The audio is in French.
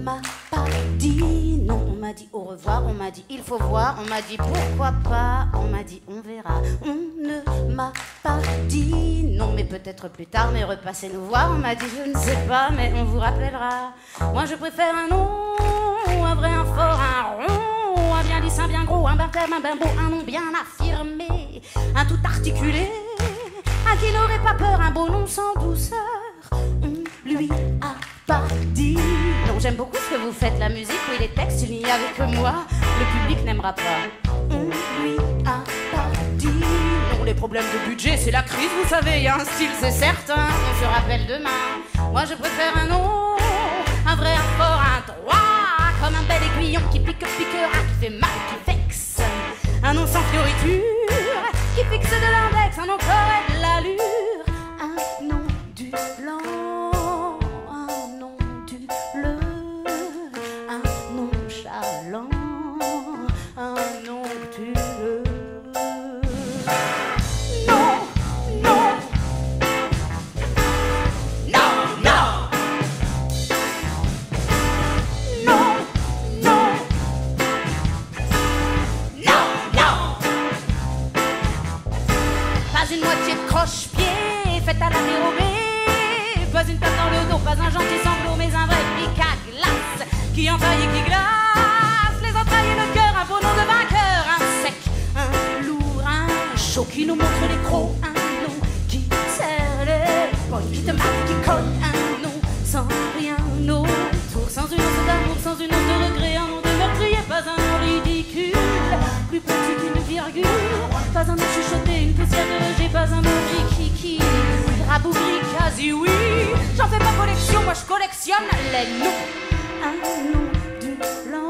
m'a pas dit non. On m'a dit au revoir, on m'a dit il faut voir, on m'a dit pourquoi pas, on m'a dit on verra. On ne m'a pas dit non, mais peut-être plus tard, mais repassez nous voir. On m'a dit je ne sais pas, mais on vous rappellera. Moi je préfère un nom, un vrai, un fort, un rond, un bien lisse, un bien gros, un baptême, un bien beau, un nom bien affirmé, un tout articulé, un qui n'aurait pas peur, un beau nom sans douceur. J'aime beaucoup ce que vous faites, la musique, oui, les textes, il n'y avait que moi. Le public n'aimera pas. On lui a pas les problèmes de budget, c'est la crise, vous savez, il y a un style, c'est certain. On se rappelle demain. Moi, je préfère un nom, un vrai, un fort, un droit. Comme un bel aiguillon qui pique, piquera, qui fait mal, qui vexe. Un nom sans fioriture, qui fixe de l'index, un nom qui faite à la dérobée. Pas une tape dans le dos, pas un gentil sanglot, mais un vrai pic à glace qui entaille et qui glace les entrailles et le cœur. Un beau nom de vainqueur, un sec, un lourd, un chaud qui nous montre les crocs. Un nom qui serre les poils, qui te marque, qui colle. Un nom sans rien autour, sans une once d'amour, sans une once de regret. Un nom de meurtrier, pas un nom ridicule, plus petit qu'une virgule. Pas un nom chuchoté, Oui. J'en fais pas collection, moi je collectionne les noms. Un nom du blanc,